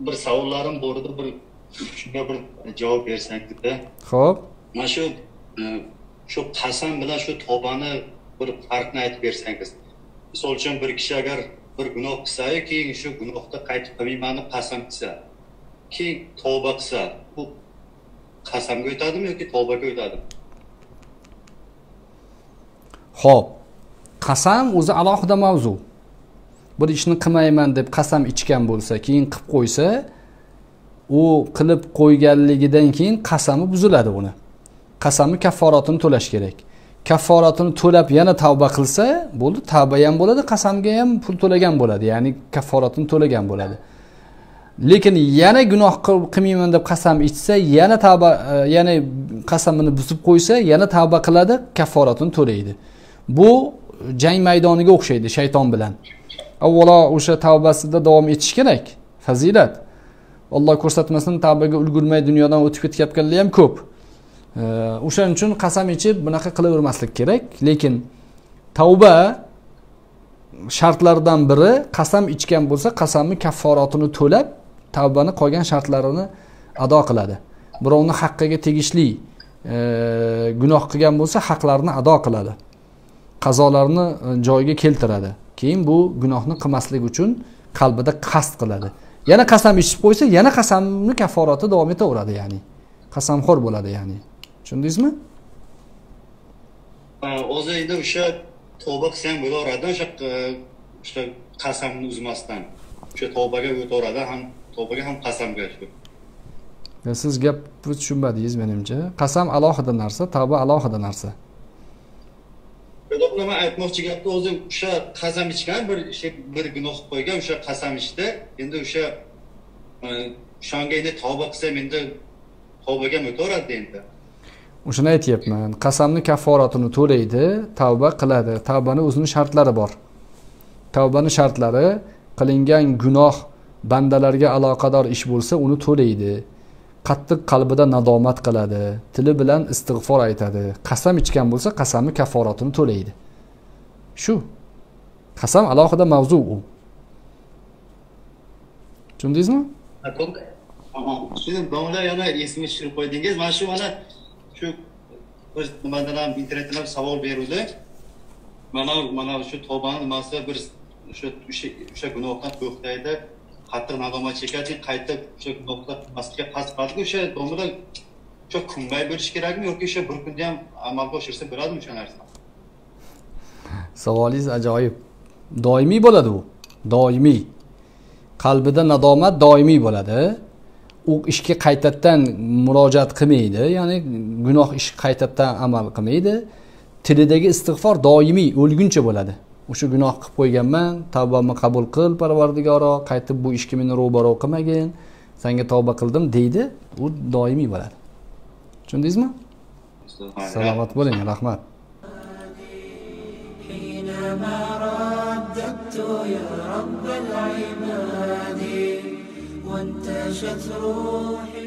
bir savollarim bor edi bir shunga bir javob bersangizda ho'p mana shu e, shu qasam bilan shu tavbani bir farqini aytib bersangiz misol uchun bir kishi agar bir gunoh qilsayu keyin shu gunohni qaytib qilmayman deb qasam qilsa keyin tavba qilsa bu qasamga o'tadimi yoki tavbaga o'tadimi? Ho'p qasam o'zi alohida mavzu bir ishni qilmayman deb qasam ichgan bo'lsa keyin qilib qo'ysa u qilib qo'yganligidan keyin qasami buziladi uni. Qasami kafforatini to'lash kerak. Kafforatini to'lab yana tavba qilsa bo'ldi tavba ham bo'ladi qasamga ham pul to'lagan bo'ladi ya'ni kafforatini to'lagan bo'ladi. Lekin yana gunoh qilmayman deb qasam ichsa yana tavba e, yana qasamini buzib qo'ysa yana tavba qiladi kafforatini to'laydi. Bu jang maydoniga o'xshaydi shayton bilan. Avvalo o'sha tavbasida davom etish kerak. Fazilat. Alloh ko'rsatmasin tavbaga ulgurmay dunyodan o'tib ketayotganlar ham ko'p. O'shaning uchun qasam ichib bunaqa qilavermaslik kerak. Lekin tavba shartlaridan biri qasam ichgan bo'lsa qasamni kafforatini to'lab tavbani qolgan shartlarini ado qiladi. Birovni haqqiga tegishli e, gunoh qilgan bo'lsa haqlarini ado qiladi. Qazolarni e, joyiga keltiradi. Keyin bu gunohni qilmaslik uchun qalbida qasd qiladi. Yana qasam ichib qo'ysa yana qasamni kafforati davom etaveradi ya'ni qasamxo'r bo'ladi ya'ni. Tushundingizmi? O'zi endi o'sha tavba qilsa ham bo'laveradi o'sha e, o'sha qasamni uzmasdan. O'sha tavbaga o'taveradi ham tavbaga ham qasamga shu siz gapni tushunmadingiz menimcha. Qasam alohida narsa tavba alohida narsa Yo'q, nima aytmoqchi gapni o'zi o'sha qasam ichgan bir şey bir gunoh qilib qo'ygan o'sha qasam ichdi endi o'sha e, o'shanga endi tavba qilsam endi tavbaga ham o'taveradi endi. O'shani aytyapman. Qasamni kafforatini to'laydi tavba qiladi. Tavbani o'zini shartlari bor. Tavbani shartlari qilingan gunoh bandalarga aloqador ish bo'lsa uni to'laydi. Qattiq qalbida nadomat qiladi tili bilan istig'for aytadi. Qasam ichgan bo'lsa qasamni kafforatini to'laydi. Shu. Qasam alohida mavzu u. Tushundingizmi? Shuni domla yana esimga tushirib qo'ydingiz. Mana shu mana shu bir nimadan ham internetdan ham savol beruvdi. Mana mana shu tavbani nimasi bir o'sha o'sha o'sha gunohdan to'xtaydi qattiq nadomat chekadi qayta o'sha gunohlar qilmaslikka qasd qiladi o'sha domla o'sha kunbay bo'lishi kerakmi yoki o'sha bir kunda ham amalga oshirsa bo'ladimi o'sha narsa? Savolingiz ajoyib. Doimiy bo'ladi u doimiy. Qalbida nadomat doimiy bo'ladi. U ishga qaytadan murojaat qilmaydi ya'ni gunoh ish qaytadan amal qilmaydi. Tilidagi istig'for doimiy o'lguncha bo'ladi. o'sha gunoh qilib qo'yganman tavbamni qabul qil parvardigoro qaytib bu ishga meni ro'baro qilmagin sanga tavba qildim deydi u doimiy bo'ladi tushundingizmi salomat bo'ling rahmat حينما رددت يا رب العباد وانتشت روحي